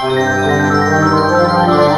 Música